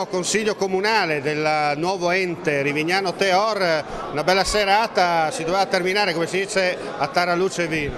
primo consiglio comunale del nuovo ente Rivignano Teor, una bella serata, si doveva terminare come si dice a Taraluce Vino.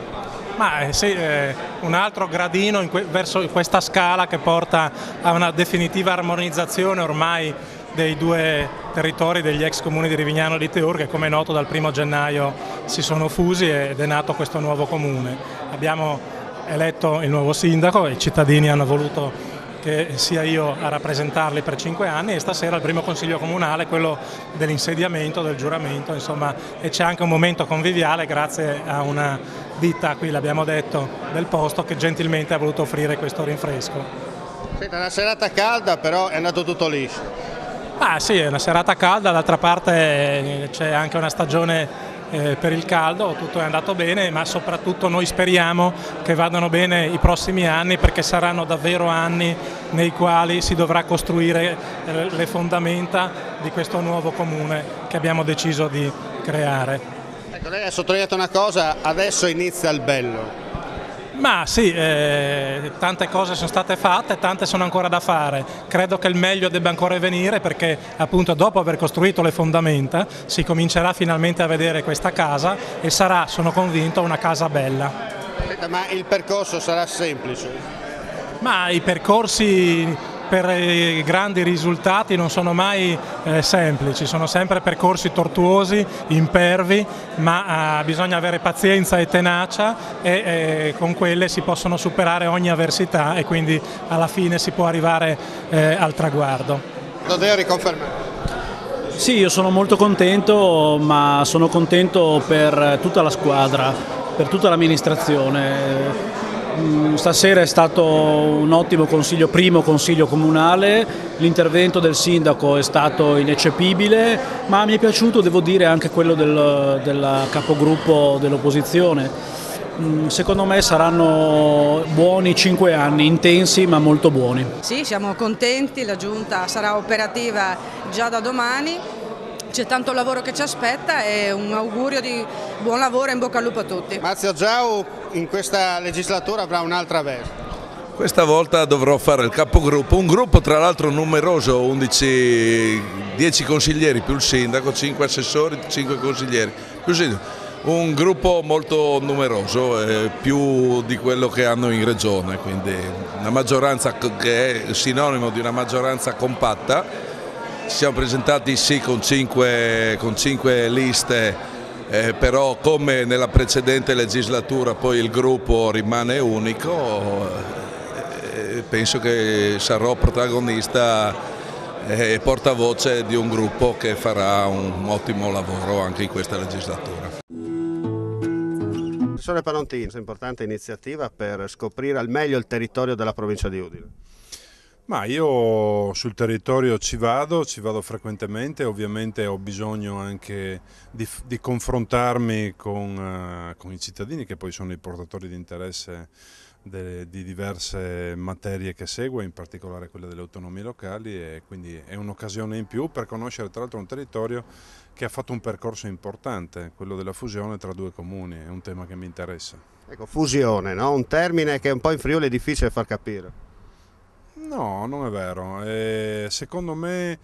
Ma eh, sì, eh, un altro gradino que verso questa scala che porta a una definitiva armonizzazione ormai dei due territori degli ex comuni di Rivignano e di Teur che come è noto dal primo gennaio si sono fusi ed è nato questo nuovo comune. Abbiamo eletto il nuovo sindaco e i cittadini hanno voluto che sia io a rappresentarli per cinque anni e stasera il primo consiglio comunale, quello dell'insediamento, del giuramento, insomma, e c'è anche un momento conviviale grazie a una ditta, qui l'abbiamo detto, del posto che gentilmente ha voluto offrire questo rinfresco. Senta, una serata calda però è andato tutto liscio. Ah sì, è una serata calda, d'altra parte eh, c'è anche una stagione eh, per il caldo, tutto è andato bene, ma soprattutto noi speriamo che vadano bene i prossimi anni perché saranno davvero anni nei quali si dovrà costruire eh, le fondamenta di questo nuovo comune che abbiamo deciso di creare. Ecco, lei ha sottolineato una cosa, adesso inizia il bello. Ma sì, eh, tante cose sono state fatte, tante sono ancora da fare. Credo che il meglio debba ancora venire perché appunto dopo aver costruito le fondamenta si comincerà finalmente a vedere questa casa e sarà, sono convinto, una casa bella. Ma il percorso sarà semplice? Ma i percorsi per i grandi risultati non sono mai eh, semplici, sono sempre percorsi tortuosi, impervi, ma eh, bisogna avere pazienza e tenacia e eh, con quelle si possono superare ogni avversità e quindi alla fine si può arrivare eh, al traguardo. Lo devo riconfermare. Sì, io sono molto contento, ma sono contento per tutta la squadra, per tutta l'amministrazione Mm, stasera è stato un ottimo consiglio, primo consiglio comunale, l'intervento del sindaco è stato ineccepibile, ma mi è piaciuto, devo dire, anche quello del, del capogruppo dell'opposizione. Mm, secondo me saranno buoni cinque anni, intensi ma molto buoni. Sì, siamo contenti, la giunta sarà operativa già da domani c'è tanto lavoro che ci aspetta e un augurio di buon lavoro e in bocca al lupo a tutti. Mazio Giau in questa legislatura avrà un'altra veste. Questa volta dovrò fare il capogruppo, un gruppo tra l'altro numeroso, 11, 10 consiglieri più il sindaco, 5 assessori, 5 consiglieri più il sindaco. Un gruppo molto numeroso, eh, più di quello che hanno in regione, quindi una maggioranza che è sinonimo di una maggioranza compatta ci siamo presentati sì con cinque, con cinque liste, eh, però come nella precedente legislatura poi il gruppo rimane unico, eh, penso che sarò protagonista e portavoce di un gruppo che farà un ottimo lavoro anche in questa legislatura. Professore Panontini, importante iniziativa per scoprire al meglio il territorio della provincia di Udine. Ma io sul territorio ci vado, ci vado frequentemente, ovviamente ho bisogno anche di, di confrontarmi con, uh, con, i cittadini che poi sono i portatori di interesse de, di diverse materie che seguo, in particolare quelle delle autonomie locali e quindi è un'occasione in più per conoscere tra l'altro un territorio che ha fatto un percorso importante, quello della fusione tra due comuni, è un tema che mi interessa. Ecco, fusione, no? un termine che un po' in Friuli è difficile far capire. No, non è vero. Eh, secondo me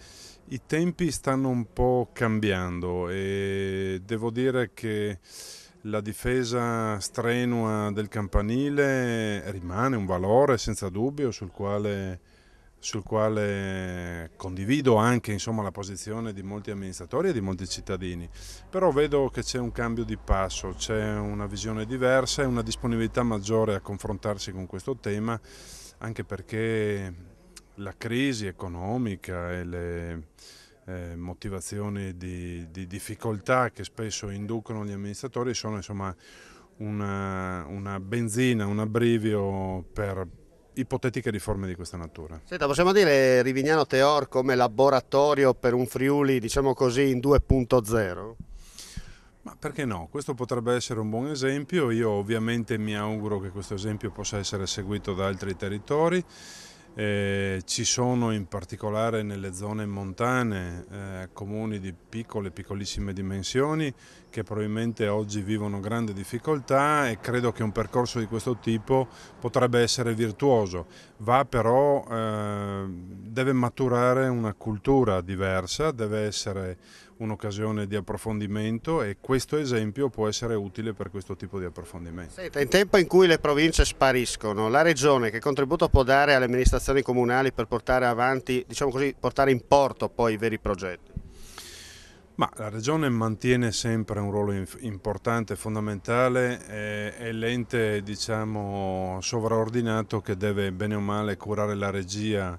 i tempi stanno un po' cambiando e devo dire che la difesa strenua del campanile rimane un valore senza dubbio sul quale, sul quale condivido anche insomma, la posizione di molti amministratori e di molti cittadini, però vedo che c'è un cambio di passo, c'è una visione diversa e una disponibilità maggiore a confrontarsi con questo tema anche perché la crisi economica e le eh, motivazioni di, di, difficoltà che spesso inducono gli amministratori sono insomma una, una benzina, un abbrivio per ipotetiche riforme di questa natura. Senta, possiamo dire Rivignano Teor come laboratorio per un Friuli, diciamo così, in 2.0? Ma perché no? Questo potrebbe essere un buon esempio, io ovviamente mi auguro che questo esempio possa essere seguito da altri territori. Eh, ci sono in particolare nelle zone montane eh, comuni di piccole piccolissime dimensioni che probabilmente oggi vivono grande difficoltà e credo che un percorso di questo tipo potrebbe essere virtuoso. Va però, eh, deve maturare una cultura diversa, deve essere un'occasione di approfondimento e questo esempio può essere utile per questo tipo di approfondimento. Senta, in tempo in cui le province spariscono, la Regione che contributo può dare alle amministrazioni comunali per portare avanti, diciamo così, portare in porto poi i veri progetti? Ma la Regione mantiene sempre un ruolo importante fondamentale, eh, è l'ente diciamo, sovraordinato che deve bene o male curare la regia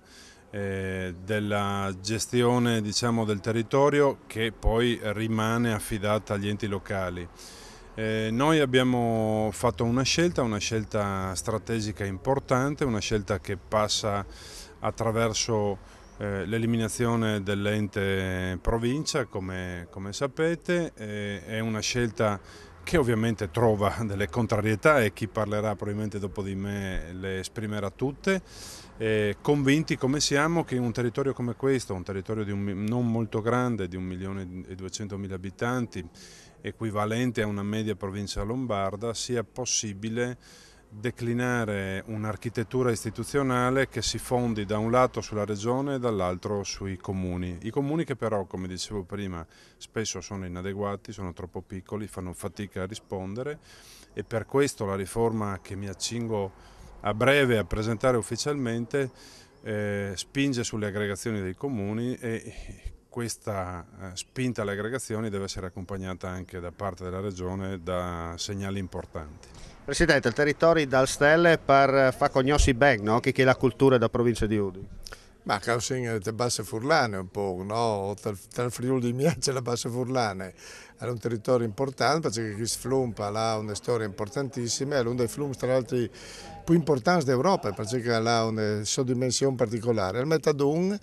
eh, della gestione diciamo, del territorio che poi rimane affidata agli enti locali. Eh, noi abbiamo fatto una scelta, una scelta strategica importante, una scelta che passa attraverso eh, l'eliminazione dell'ente provincia, come, come sapete, eh, è una scelta che ovviamente trova delle contrarietà e chi parlerà probabilmente dopo di me le esprimerà tutte, eh, convinti come siamo che un territorio come questo, un territorio un, non molto grande, di 1 milione e 200 mila abitanti, equivalente a una media provincia lombarda, sia possibile declinare un'architettura istituzionale che si fondi da un lato sulla regione e dall'altro sui comuni. I comuni che però, come dicevo prima, spesso sono inadeguati, sono troppo piccoli, fanno fatica a rispondere e per questo la riforma che mi accingo a breve a presentare ufficialmente eh, spinge sulle aggregazioni dei comuni e questa eh, spinta alle aggregazioni deve essere accompagnata anche da parte della regione da segnali importanti. Presidente, il territorio dal Stelle per fa cognosci bene, no? che è la cultura della provincia di Udine. Ma causin te basse furlane un po', no? Tra il Friuli di Miace e le basse furlane. È un territorio importante perché questo Flump ha una storia importantissima, è uno dei flums tra l'altro più importanti d'Europa perché ha una sua dimensione particolare. Il Metadun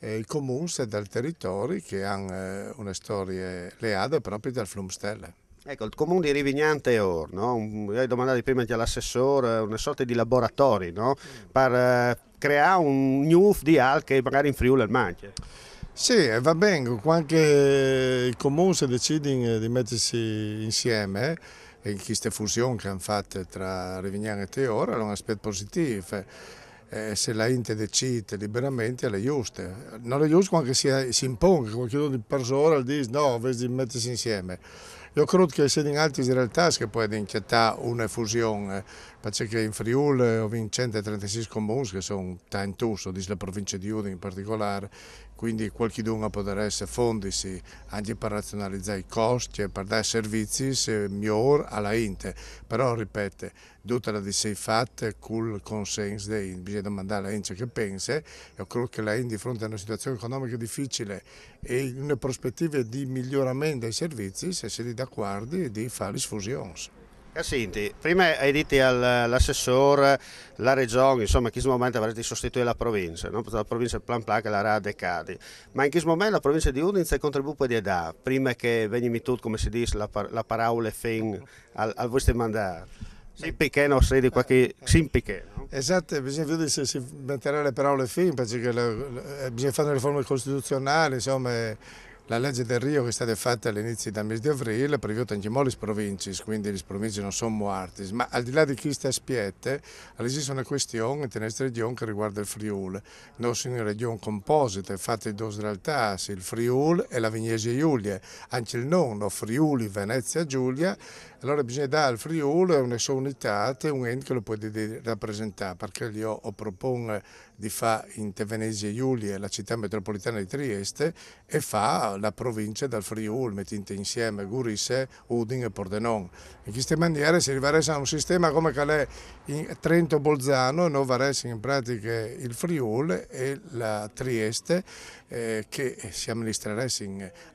i comuni del territorio che hanno eh, una storia leale proprio dal Flumstelle. Ecco, il comune di Rivignante e Or, no? hai domandato prima all'assessore, una sorta di laboratori no? per eh, creare un NUF di Al che magari in Friuli al Manche. Sì, va bene, quando i comuni decidono di mettersi insieme eh, in queste fusioni che hanno fatto tra Rivignante e Or è un aspetto positivo eh, se la Inter decide liberamente è giusto. Non è giusto quando si, si impone, qualcuno di persona dice no, invece di mettersi insieme. Io credo che siano in altre realtà che può incettare una fusione, perché in Friuli ho 136 comuni che sono tanti, della provincia di Udine in particolare, quindi qualcuno potrà essere fondisi anche per razionalizzare i costi e per dare servizi migliori alla Inter. Però, ripeto, tutta la di sei fatte col consenso dei, bisogna domandare alla Inter che pensa, io credo che la Inter di fronte a una situazione economica difficile e in prospettiva di miglioramento dei servizi, se si da d'accordo di fare le fusioni. Cassinti, prima hai detto all'assessore, la regione, insomma, in questo momento avrete sostituire la provincia, no? la provincia plan plan che la RA decadi, ma in questo momento la provincia di Udinese il contributo di dare, prima che venimi tutto, come si dice, la, la parola fin al, al vostro mandato. Sì, perché non sei di qualche simpiche. No? Esatto, bisogna vedere se si metterà le parole fin, perché le, le, bisogna fare una riforma costituzionale, insomma la legge del Rio che è stata fatta all'inizio del mese di aprile prevede anche molte province, quindi le province non sono morte, ma al di là di chi sta spiette, esiste una questione in questa regione che riguarda il Friuli. Noi siamo una regione composita, fatta di due realtà, il Friuli e la Vignese Giulia, anche il nonno Friuli, Venezia, Giulia, allora bisogna dare al Friuli una sua unità, un ente che lo può rappresentare, perché io ho proposto di fare in Venezia Giulia la città metropolitana di Trieste e fa la provincia del Friuli, mettendo insieme Gurisse, Udine e Pordenone. In questa maniera si arriverà a un sistema come è in Trento-Bolzano noi varessimo in pratica il Friuli e la Trieste eh, che si amministrerebbero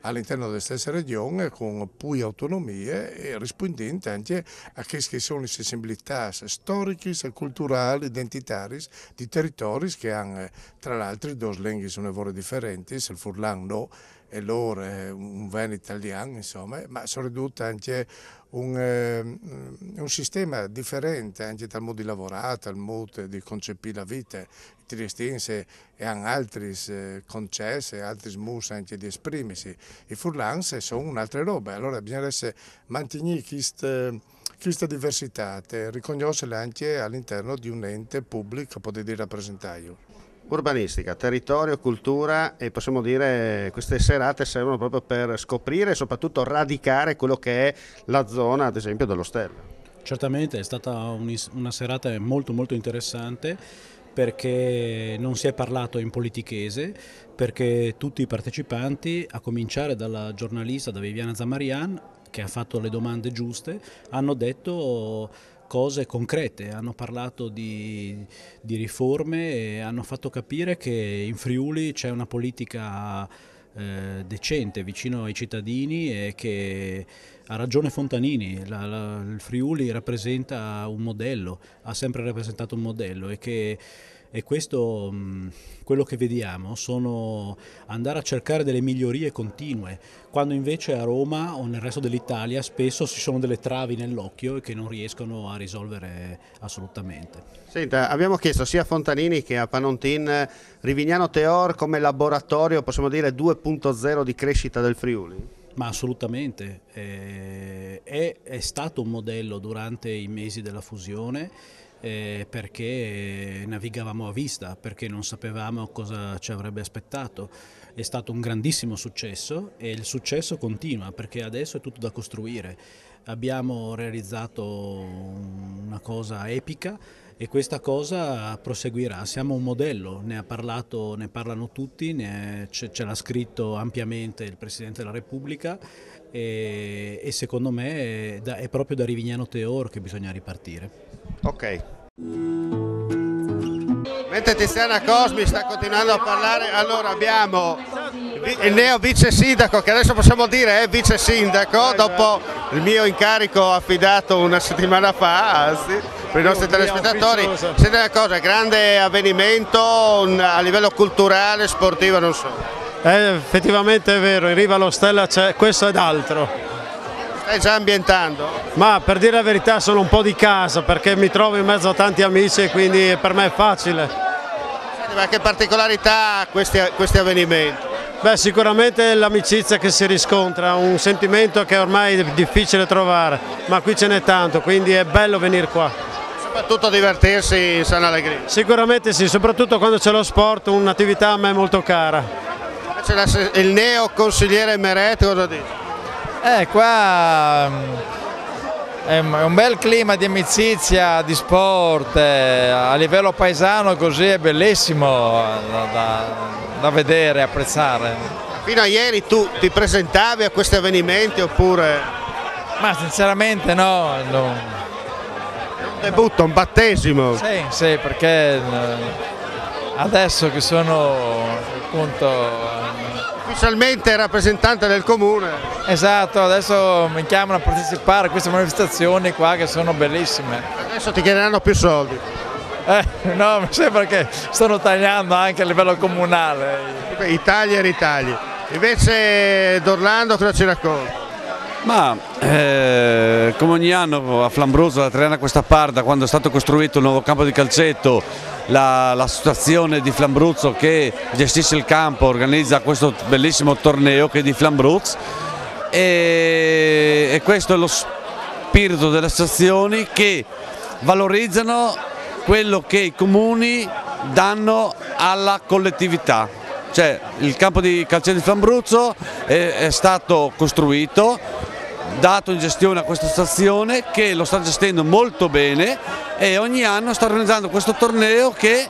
all'interno della stessa regione con più autonomie e rispondendo anche a quelle che sono le sensibilità storiche, culturali, identitarie di territori che hanno tra l'altro due lingue sono differenti, il furlan no e loro, un vino italiano, insomma, ma soprattutto anche un, eh, un, sistema differente anche dal modo di lavorare, dal modo di concepire la vita. I triestinsi hanno altri eh, concessi, altri mus anche di esprimersi. I furlans sono un'altra roba, allora bisogna mantenere questa, questa diversità riconoscerla anche all'interno di un ente pubblico, potete rappresentare urbanistica, territorio, cultura e possiamo dire queste serate servono proprio per scoprire e soprattutto radicare quello che è la zona ad esempio dell'ostello. Certamente è stata una serata molto molto interessante perché non si è parlato in politichese, perché tutti i partecipanti, a cominciare dalla giornalista, da Viviana Zamarian, che ha fatto le domande giuste, hanno detto cose concrete, hanno parlato di, di riforme e hanno fatto capire che in Friuli c'è una politica eh, decente vicino ai cittadini e che ha ragione Fontanini, la, la, il Friuli rappresenta un modello, ha sempre rappresentato un modello e che e questo, mm, quello che vediamo, sono andare a cercare delle migliorie continue, quando invece a Roma o nel resto dell'Italia spesso ci sono delle travi nell'occhio che non riescono a risolvere assolutamente. Senta, abbiamo chiesto sia a Fontanini che a Panontin Rivignano Teor come laboratorio, possiamo dire 2.0 di crescita del Friuli? Ma assolutamente, eh, è, è stato un modello durante i mesi della fusione eh, perché navigavamo a vista, perché non sapevamo cosa ci avrebbe aspettato. È stato un grandissimo successo e il successo continua perché adesso è tutto da costruire. Abbiamo realizzato una cosa epica e questa cosa proseguirà. Siamo un modello, ne, ha parlato, ne parlano tutti, ne è, ce, l'ha scritto ampiamente il Presidente della Repubblica e, e secondo me è, da, è proprio da Rivignano Teor che bisogna ripartire. Ok. Mentre Tiziana Cosmi sta continuando a parlare, allora abbiamo il neo vice sindaco, che adesso possiamo dire è vice sindaco, dopo il mio incarico affidato una settimana fa, anzi, per i nostri telespettatori. Siete una cosa, grande avvenimento a livello culturale, sportivo, non so. Eh, effettivamente è vero, in riva allo Stella c'è questo ed altro. Stai già ambientando? Ma per dire la verità sono un po' di casa perché mi trovo in mezzo a tanti amici e quindi per me è facile. Senti, ma che particolarità ha questi, questi avvenimenti? Beh, sicuramente l'amicizia che si riscontra, un sentimento che ormai è difficile trovare, ma qui ce n'è tanto, quindi è bello venire qua. Soprattutto divertirsi in San Allegri? Sicuramente sì, soprattutto quando c'è lo sport, un'attività a me molto cara. Il neo consigliere Meret cosa dice? Eh, qua mm, è un bel clima di amicizia, di sport, eh, a livello paesano così è bellissimo da, da, vedere, apprezzare. Fino a ieri tu ti presentavi a questi avvenimenti oppure? Ma sinceramente no. no. Un debutto, un battesimo. Sì, sì, perché eh, adesso che sono appunto ufficialmente rappresentante del comune. Esatto, adesso mi chiamano a partecipare a queste manifestazioni qua che sono bellissime. Adesso ti chiederanno più soldi. Eh, no, mi sembra che stanno tagliando anche a livello comunale. I tagli e ritagli. Invece D'Orlando cosa ci racconta? Ma eh, come ogni anno a Flambroso, da tre anni a questa parte, quando è stato costruito il nuovo campo di calcetto, l'associazione di Flambruzzo che gestisce il campo organizza questo bellissimo torneo che è di Flambruz e, e questo è lo spirito delle associazioni che valorizzano quello che i comuni danno alla collettività. Cioè il campo di calcetto di Flambruzzo è, è stato costruito dato in gestione a questa stazione che lo sta gestendo molto bene e ogni anno sta organizzando questo torneo che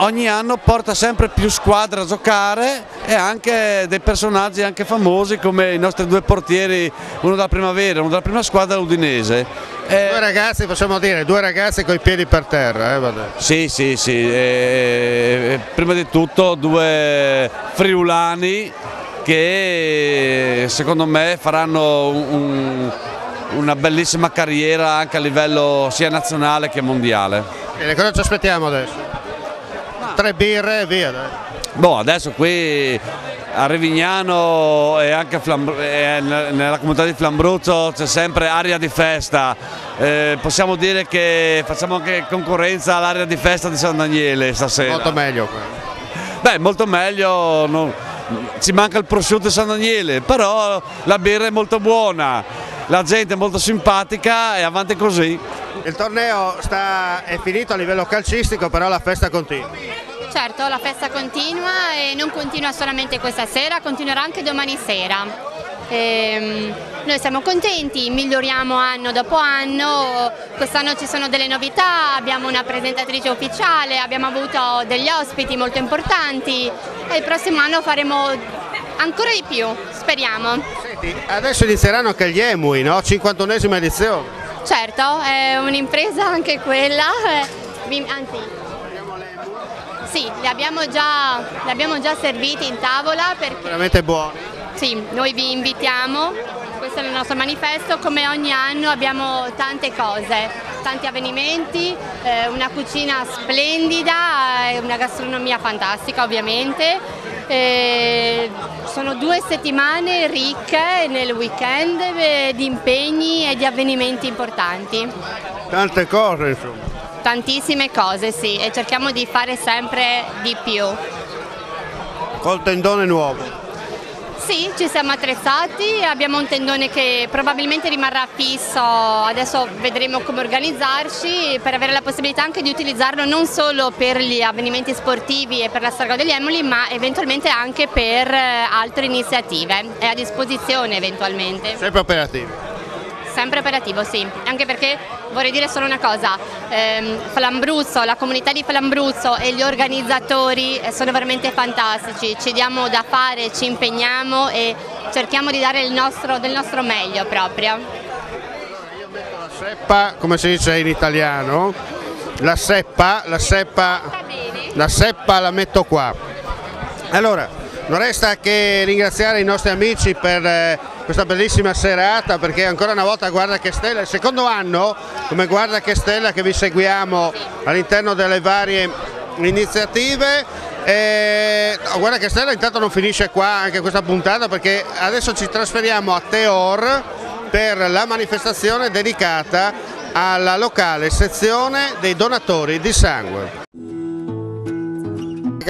ogni anno porta sempre più squadre a giocare e anche dei personaggi anche famosi come i nostri due portieri, uno della primavera, uno della prima squadra udinese. Due ragazzi, possiamo dire, due ragazzi con i piedi per terra. Eh, sì, sì, sì, e, prima di tutto due friulani che secondo me faranno un, una bellissima carriera anche a livello sia nazionale che mondiale. Bene, cosa ci aspettiamo adesso? Tre birre e via. Dai. Boh, adesso qui a Rivignano e anche nella comunità di Flambruzzo c'è sempre aria di festa, eh, possiamo dire che facciamo anche concorrenza all'area di festa di San Daniele stasera. Molto meglio. Beh, molto meglio, non, ci manca il prosciutto di San Daniele, però la birra è molto buona, la gente è molto simpatica e avanti così. Il torneo sta, è finito a livello calcistico, però la festa continua. Certo, la festa continua e non continua solamente questa sera, continuerà anche domani sera. Ehm, noi siamo contenti, miglioriamo anno dopo anno, quest'anno ci sono delle novità, abbiamo una presentatrice ufficiale, abbiamo avuto degli ospiti molto importanti e il prossimo anno faremo ancora di più, speriamo. Senti, adesso inizieranno anche gli EMUI, no? 51esima edizione. Certo, è un'impresa anche quella, anzi sì, li abbiamo già, li abbiamo già serviti in tavola perché... Veramente buoni. Sì, noi vi invitiamo, questo è il nostro manifesto, come ogni anno abbiamo tante cose, tanti avvenimenti, eh, una cucina splendida, una gastronomia fantastica ovviamente. Eh, sono due settimane ricche nel weekend eh, di impegni e di avvenimenti importanti. Tante cose insomma. Tantissime cose sì e cerchiamo di fare sempre di più. Col tendone nuovo. Sì, ci siamo attrezzati, abbiamo un tendone che probabilmente rimarrà fisso, adesso vedremo come organizzarci per avere la possibilità anche di utilizzarlo non solo per gli avvenimenti sportivi e per la Sarga degli Emoli ma eventualmente anche per eh, altre iniziative, è a disposizione eventualmente. Sempre operativo. Sempre operativo, sì, anche perché vorrei dire solo una cosa, ehm, Flambruzzo, la comunità di Flambruzzo e gli organizzatori eh, sono veramente fantastici, ci diamo da fare, ci impegniamo e cerchiamo di dare nostro, del nostro meglio proprio. La seppa, come si dice in italiano, la seppa, la seppa, la seppa la metto qua. Allora, non resta che ringraziare i nostri amici per eh, questa bellissima serata perché ancora una volta Guarda che Stella, il secondo anno come Guarda che Stella che vi seguiamo all'interno delle varie iniziative. E, oh, guarda che Stella intanto non finisce qua anche questa puntata perché adesso ci trasferiamo a Teor per la manifestazione dedicata alla locale sezione dei donatori di sangue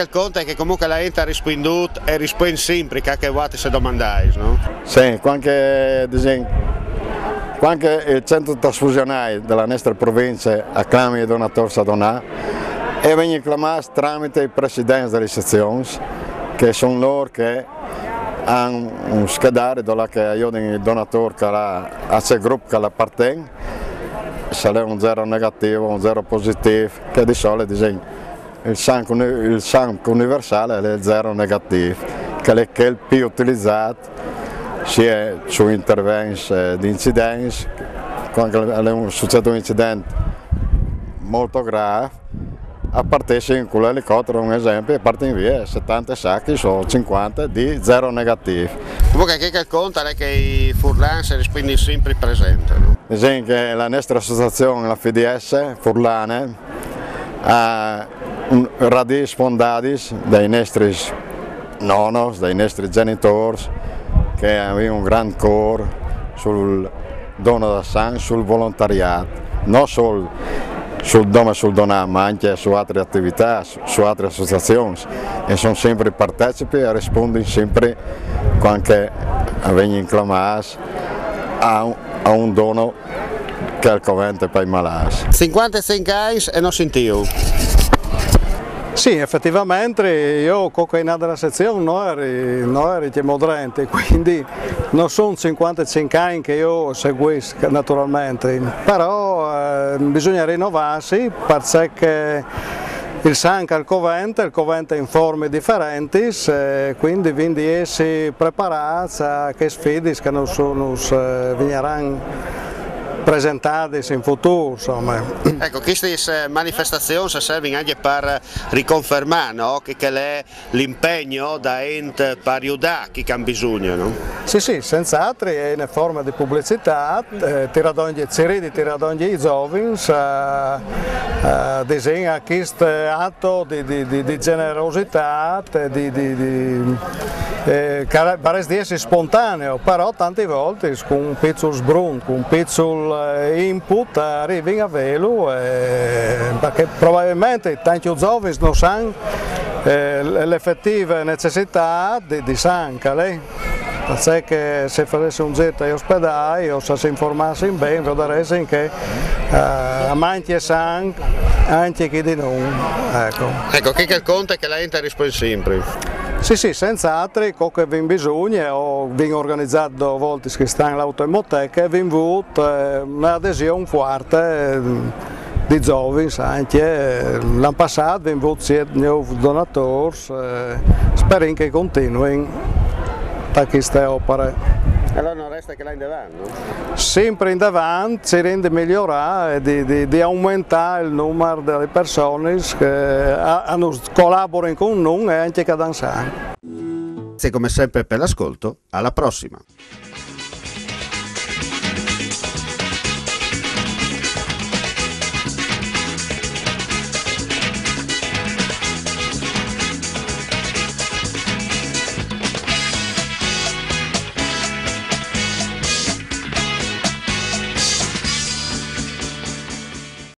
il conto è che comunque la ente ha risponduto e risponde sempre che vuoi se domandai, no? Sì, qualche, qualche il centro trasfusionale della nostra provincia acclama i donatori a donare e vengono chiamati tramite i presidenti delle sezioni che sono loro che hanno un schedare dove aiutano il donatore che ha, a quel gruppo che appartiene se è un zero negativo, un zero positivo, che di solito disegna il sangue, il sangue universale è zero negativo, che è il più utilizzato sia su interventi di incidenza, quando succede un incidente molto grave, a partire con l'elicottero un esempio, parte in via 70 sacchi o 50 di zero negativo. Comunque che il conto è che i furlani si rispondi sempre presenti. No? Esempio la nostra associazione, la FDS Furlane, ha radis fondadis dai nostri nonnos, dai nostri genitori che avevano un gran cuore sul dono da sangue, sul volontariato, non solo sul dono e sul donare, ma anche su altre attività, su altre associazioni e sono sempre partecipi e rispondono sempre quando vengono chiamati a, a un dono che è il covente per i malati. 56 anni e non sentivo. Sì, effettivamente io cocaina della sezione non ero, non ero modrente, quindi non sono 55 anni che io seguisco naturalmente, però eh, bisogna rinnovarsi perché il sangue al covente, il covente in forme differenti, eh, quindi quindi essere preparati a che sfide che non sono, eh, presentati in futuro. Insomma. Ecco, queste manifestazioni servono anche per riconfermare no? che, che è l'impegno da ente pariudà che ha bisogno. No? Sì, sì, senz'altro è una forma di pubblicità, eh, tiradogni, di tiradogni i giovani, eh, eh, disegna questo atto di, di, di, di generosità, di, di, eh, pare di essere spontaneo, però tante volte con un piccolo sbrun, con un eh, input arrivi a velo, eh, perché probabilmente tanti giovani non sanno eh, l'effettiva necessità di, di sangue. Perché se facesse un giro agli ospedali o se si informasse bene, vedrete che eh, amanti e sangue, anche chi di noi. Ecco, ecco che il conto è che la gente risponde sempre. Sì, sì, senza altri, che vi bisogna, o vi organizzato volte che stanno all'automoteca e avuto eh, un'adesione forte eh, di giovani, anche eh, l'anno passato vi avuto nuovi donatori, spero che continuino da queste opere. Allora non resta che là in davanti? No? Sempre in davanti si rende migliorare di, di, di, aumentare il numero delle persone che hanno, collaborano con noi e anche che danzano. Grazie come sempre per l'ascolto, alla prossima!